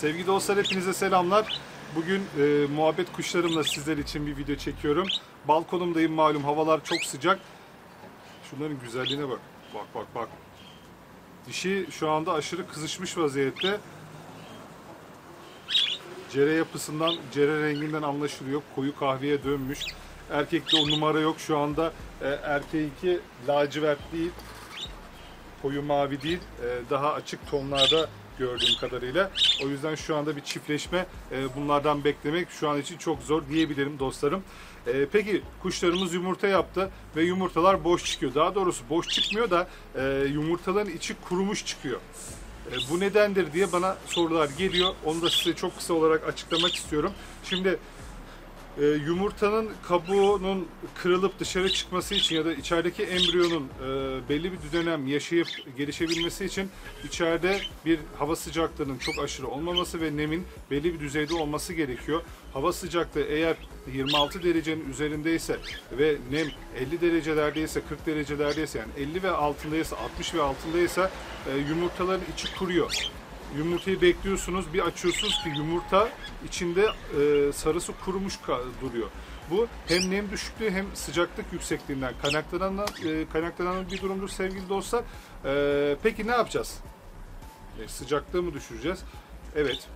Sevgili dostlar hepinize selamlar. Bugün e, muhabbet kuşlarımla sizler için bir video çekiyorum. Balkonumdayım malum havalar çok sıcak. Şunların güzelliğine bak. Bak bak bak. Dişi şu anda aşırı kızışmış vaziyette. Cere yapısından, cere renginden anlaşılıyor. Koyu kahveye dönmüş. Erkekte o numara yok. Şu anda e, erkeğinki lacivert değil, koyu mavi değil, e, daha açık tonlarda gördüğüm kadarıyla. O yüzden şu anda bir çiftleşme e, bunlardan beklemek şu an için çok zor diyebilirim dostlarım. E, Peki kuşlarımız yumurta yaptı ve yumurtalar boş çıkıyor. Daha doğrusu boş çıkmıyor da e, yumurtaların içi kurumuş çıkıyor. E, Bu nedendir diye bana sorular geliyor. Onu da size çok kısa olarak açıklamak istiyorum. Şimdi e, yumurtanın kabuğunun kırılıp dışarı çıkması için ya da içerideki embriyonun e, belli bir dönem yaşayıp gelişebilmesi için içeride bir hava sıcaklığının çok aşırı olmaması ve nemin belli bir düzeyde olması gerekiyor. Hava sıcaklığı eğer 26 derecenin üzerindeyse ve nem 50 derecelerdeyse 40 derecelerdeyse yani 50 ve altındaysa 60 ve altındaysa e, yumurtaların içi kuruyor. Yumurtayı bekliyorsunuz, bir açıyorsunuz ki yumurta içinde e, sarısı kurumuş duruyor. Bu hem nem düşüklüğü hem sıcaklık yüksekliğinden kaynaklanan, e, kaynaklanan bir durumdur sevgili dostlar. E, peki ne yapacağız? E, sıcaklığı mı düşüreceğiz? Evet.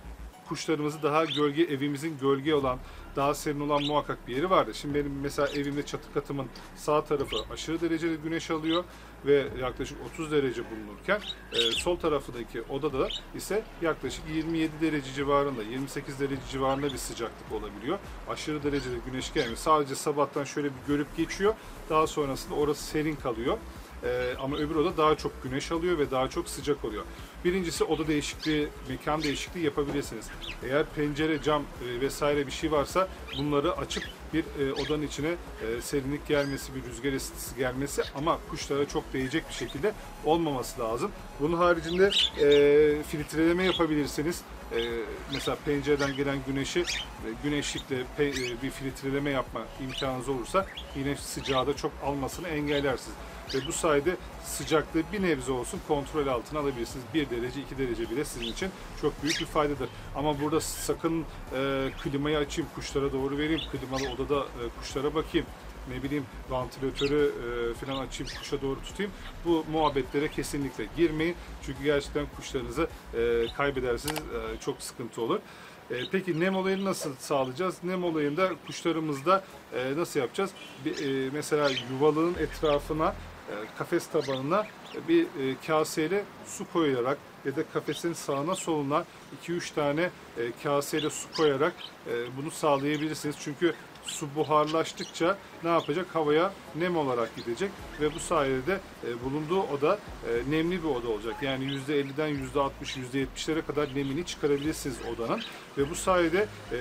Kuşlarımızı daha gölge, evimizin gölge olan, daha serin olan muhakkak bir yeri vardır. Şimdi benim mesela evimde çatı katımın sağ tarafı aşırı derecede güneş alıyor ve yaklaşık 30 derece bulunurken e, sol tarafındaki odada ise yaklaşık 27 derece civarında, 28 derece civarında bir sıcaklık olabiliyor. Aşırı derecede güneş gelmiyor. Sadece sabahtan şöyle bir görüp geçiyor. Daha sonrasında orası serin kalıyor. Ee, ama öbür oda daha çok güneş alıyor ve daha çok sıcak oluyor. Birincisi oda değişikliği, mekan değişikliği yapabilirsiniz. Eğer pencere, cam e, vesaire bir şey varsa bunları açıp bir e, odanın içine e, serinlik gelmesi, bir rüzgar esintisi gelmesi ama kuşlara çok değecek bir şekilde olmaması lazım. Bunun haricinde filtreleme yapabilirsiniz. Mesela pencereden gelen güneşi güneşlikle bir filtreleme yapma imkanınız olursa yine sıcağı da çok almasını engellersiniz. Ve bu sayede sıcaklığı bir nebze olsun kontrol altına alabilirsiniz. 1 derece, 2 derece bile sizin için çok büyük bir faydadır. Ama burada sakın e, klimayı açayım, kuşlara doğru vereyim, klimalı odada e, kuşlara bakayım ne bileyim vantilatörü e, falan açayım kuşa doğru tutayım. Bu muhabbetlere kesinlikle girmeyin. Çünkü gerçekten kuşlarınızı e, kaybedersiniz. E, çok sıkıntı olur. E, peki nem olayını nasıl sağlayacağız? Nem olayında kuşlarımızda e, nasıl yapacağız? Bir, e, mesela yuvalığın etrafına kafes tabanına e, bir e, kaseyle su koyarak ya da kafesin sağına soluna 2-3 tane e, kaseyle su koyarak e, bunu sağlayabilirsiniz. Çünkü su buharlaştıkça ne yapacak? Havaya nem olarak gidecek ve bu sayede de e, bulunduğu oda e, nemli bir oda olacak. Yani %50'den %60, %70'lere kadar nemini çıkarabilirsiniz odanın ve bu sayede e,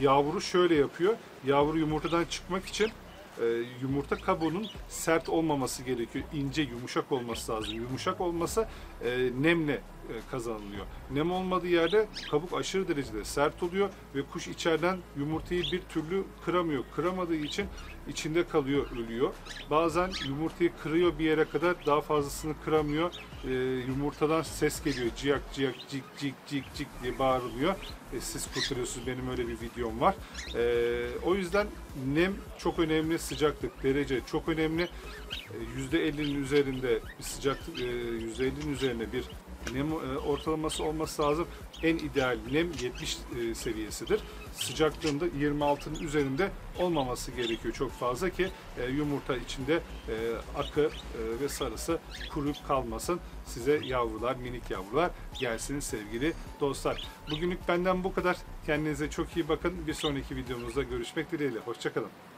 yavru şöyle yapıyor. Yavru yumurtadan çıkmak için e, yumurta kabuğunun sert olmaması gerekiyor. İnce, yumuşak olması lazım. Yumuşak olmasa e, nemle kazanılıyor. Nem olmadığı yerde kabuk aşırı derecede sert oluyor ve kuş içeriden yumurtayı bir türlü kıramıyor. Kıramadığı için içinde kalıyor, ölüyor. Bazen yumurtayı kırıyor bir yere kadar daha fazlasını kıramıyor. E, yumurtadan ses geliyor. Ciyak ciyak cik cik cik cik diye bağırılıyor. E, siz kurtarıyorsunuz. Benim öyle bir videom var. E, o yüzden nem çok önemli. Sıcaklık, derece çok önemli. E, %50'nin üzerinde bir sıcaklık, e, %50'nin üzerine bir nem e, ortalaması olması lazım. En ideal nem 70 e, seviyesidir. Sıcaklığında 26'nın üzerinde olmaması gerekiyor çok fazla ki e, yumurta içinde e, akı e, ve sarısı kuruyup kalmasın. Size yavrular, minik yavrular gelsin sevgili dostlar. Bugünlük benden bu kadar. Kendinize çok iyi bakın. Bir sonraki videomuzda görüşmek dileğiyle. Hoşçakalın.